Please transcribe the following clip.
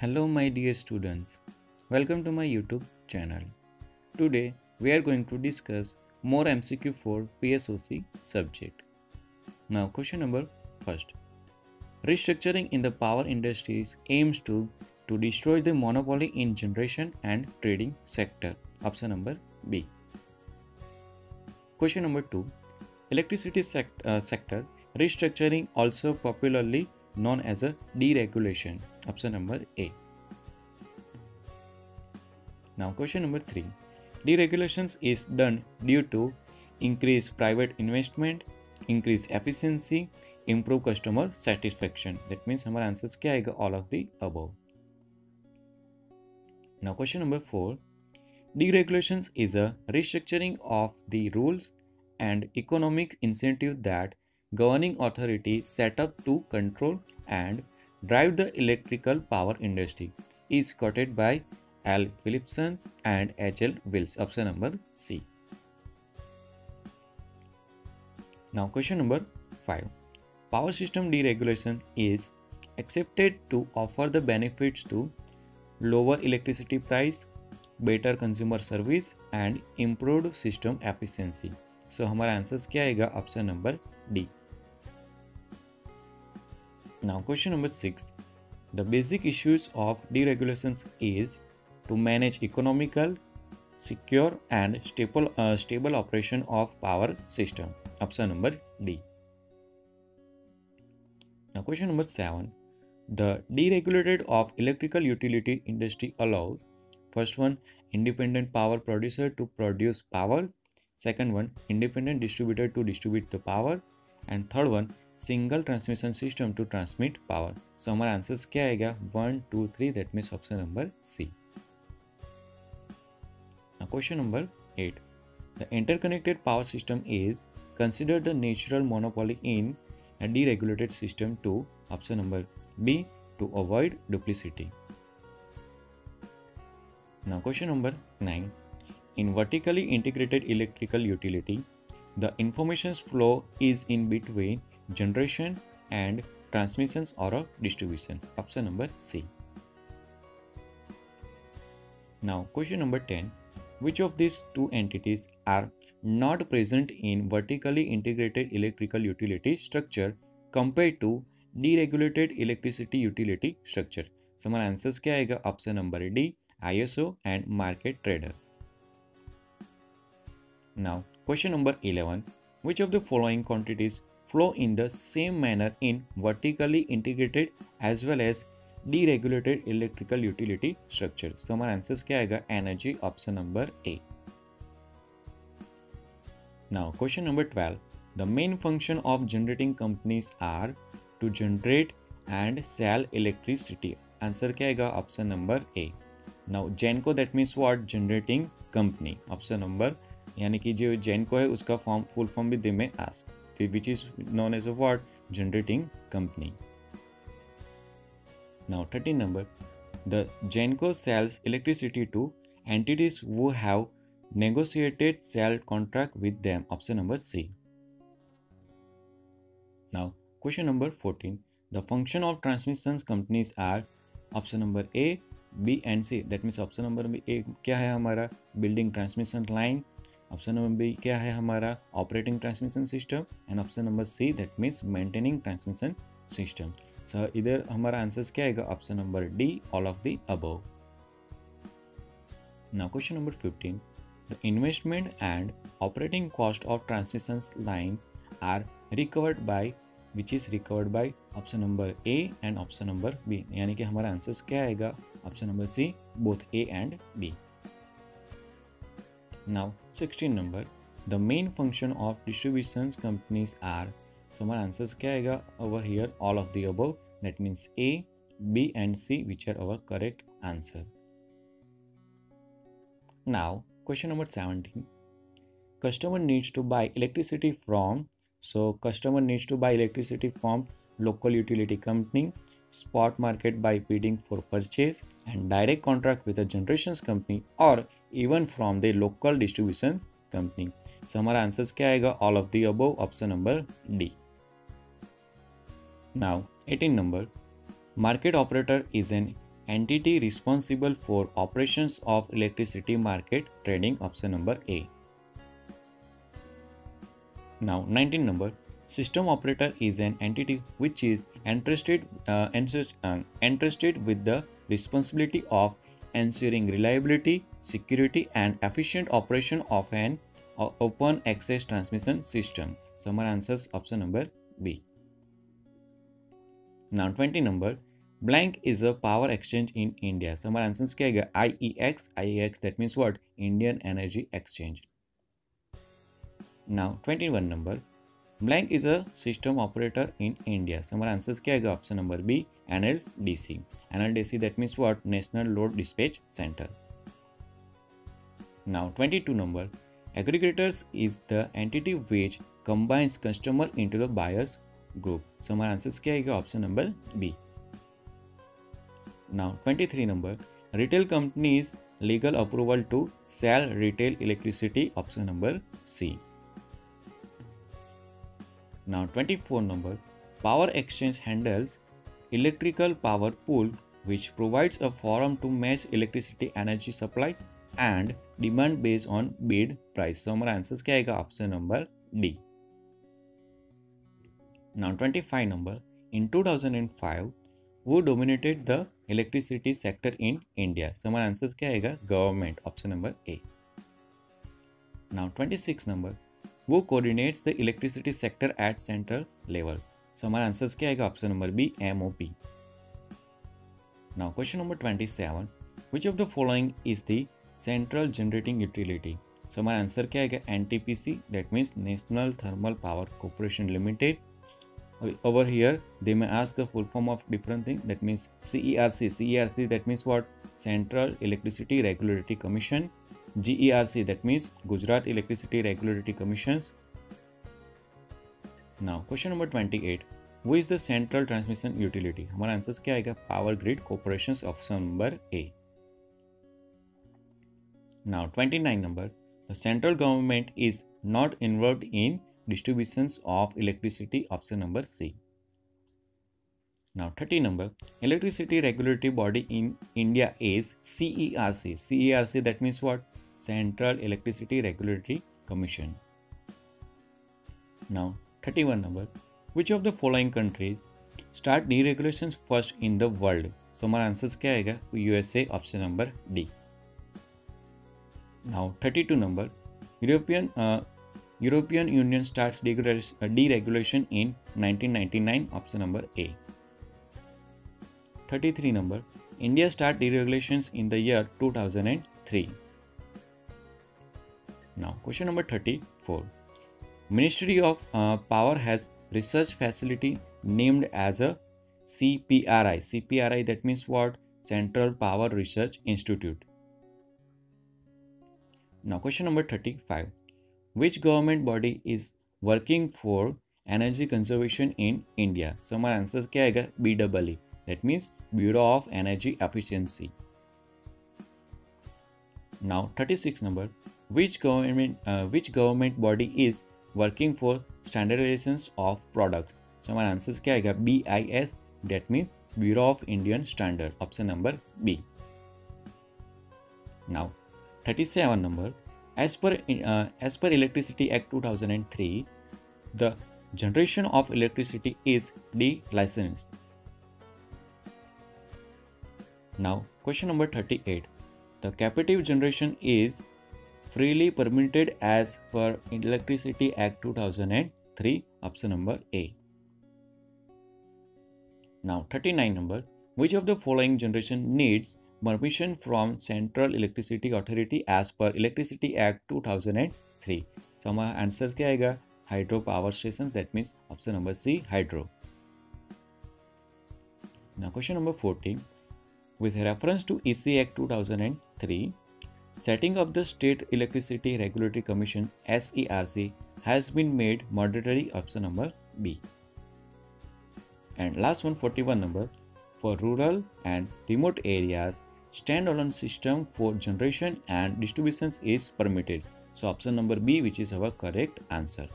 Hello, my dear students. Welcome to my YouTube channel. Today, we are going to discuss more MCQ for PSOC subject. Now, question number first. Restructuring in the power industries aims to to destroy the monopoly in generation and trading sector. Option number B. Question number 2. Electricity sect- uh, sector restructuring also popularly known as a deregulation. Option number A. Now question number 3. Deregulations is done due to increased private investment, increased efficiency, improve customer satisfaction. That means हमारा answers क्या आएगा all of the above. Now question number 4. Deregulations is a restructuring of the rules and economic incentive that governing authority set up to control and drive the electrical power industry is quoted by Al Philipson and H. L. Willis. Option number C. Now, question number 5. Power system deregulation is accepted to offer the benefits to lower electricity price, better consumer service, and improved system efficiency. So, हमारा answer क्या option number D. Now question number 6. The basic issues of deregulations is to manage economical, secure and stable, uh, stable operation of power system. Option number D. Now question number 7. The deregulated of electrical utility industry allows first one independent power producer to produce power second one independent distributor to distribute the power and third one single transmission system to transmit power so हमारा answers क्या आएगा one two three that means option number C Now question number 8. The interconnected power system is considered the natural monopoly in a deregulated system to option number B to avoid duplicity. Now question number 9. In vertically integrated electrical utility, the information flow is in between generation and transmissions or a distribution. Option number C. Now question number 10. Which of these two entities are not present in vertically integrated electrical utility structure compared to deregulated electricity utility structure? So हमारा answers क्या आएगा option number D ISO and market trader. Now, question number 11. Which of the following quantities flow in the same manner in vertically integrated as well as deregulated electrical utility structure? So, हमारा answers क्या आएगा energy option number A Now, question number 12. The main function of generating companies are to generate and sell electricity. Answer क्या आएगा option number A now GENCO that means what generating company option number यानी कि जो जेनको है उसका form full form भी दे में ask फिर which is known as a word generating company now thirteen number the Genco sales electricity to entities who have negotiated sell contract with them option number c now question number 14 the function of transmissions companies are option number a B and C that means option number B ए क्या है हमारा building transmission line option number B क्या है हमारा? Operating transmission system and option number C that means maintaining transmission system sir इधर हमारा answer क्या आएगा? Option number D all of the above now question number 15 the investment and operating cost of transmission lines are recovered by which is recovered by option number A and option number B यानी कि हमारा answer क्या आएगा? Option number C both A and B Now 16 number. The main function of distributions companies are so my answers kya over here all of the above. That means A, B and C which are our correct answer. Now question number 17 customer needs to buy electricity from so customer needs to buy electricity from local utility company spot market by bidding for purchase and direct contract with a generations company or even from the local distribution company. So हमारा answers क्या आएगा all of the above option number D. Now 18 number market operator is an entity responsible for operations of electricity market trading option number A. Now 19 number system operator is an entity which is entrusted, uh, uh, entrusted with the responsibility of ensuring reliability, security and efficient operation of an uh, open access transmission system. Summer answers option number B. Now 20 number blank is a power exchange in India. Summer answers क्या IEX IEX that means what Indian Energy Exchange. Now 21 number blank is a system operator in India. So Summer answers क्या option number B NLDC. NLDC that means what National Load Dispatch Center. Now 22 number aggregators is the entity which combines customer into the buyers group. So my answer is option number B. Now 23 number retail companies legal approval to sell retail electricity option number C. Now 24 number power exchange handles electrical power pool which provides a forum to match electricity energy supply and demand based on bid price. So our answer is option number D. Now 25 number in 2005 who dominated the electricity sector in India? So my answer is government option number A. Now 26 number who coordinates the electricity sector at central level? So my answer is option number B MOP. Now question number 27 which of the following is the central generating utility? So my answer क्या NTPC that means National Thermal Power Corporation Limited. over here they may ask the full form of different thing that means CERC CERC that means what? Central Electricity Regulatory Commission GERC that means Gujarat Electricity Regulatory Commissions now question number 28 who is the central transmission utility हमारा answer क्या आएगा power grid corporation option number A now 29 number the central government is not involved in distributions of electricity option number C. Now 30 number electricity regulatory body in India is CERC. CERC that means what? Central Electricity Regulatory Commission. Now 31 number which of the following countries start deregulations first in the world? So my answer is USA option number D. Now 32 number European uh, European Union starts deregulation in 1999 option number A. 33 number India start deregulations in the year 2003. Now question number 34. Ministry of uh, Power has research facility named as a CPRI. CPRI that means what? Central Power Research Institute. Now question number 35 which government body is working for energy conservation in India? So my answer is क्या BEE. That means Bureau of Energy Efficiency. Now 36 number. Which government uh, which government body is working for standardizations of products? So my answer is. That means Bureau of Indian Standard. Option number B. Now 37 number. As per, uh, as per Electricity Act 2003, the generation of electricity is de-licensed Now, question number 38. The captive generation is freely permitted as per Electricity Act 2003, option number A. Now, 39 number. Which of the following generation needs permission from Central Electricity Authority as per Electricity Act 2003. So हमारा answer क्या आएगा hydro power station that means option number C hydro Now question number 14. With reference to EC Act 2003, setting up the State Electricity Regulatory Commission SERC has been made mandatory option number B. And last one 41 number for rural and remote areas standalone system for generation and distributions is permitted. So option number B which is our correct answer.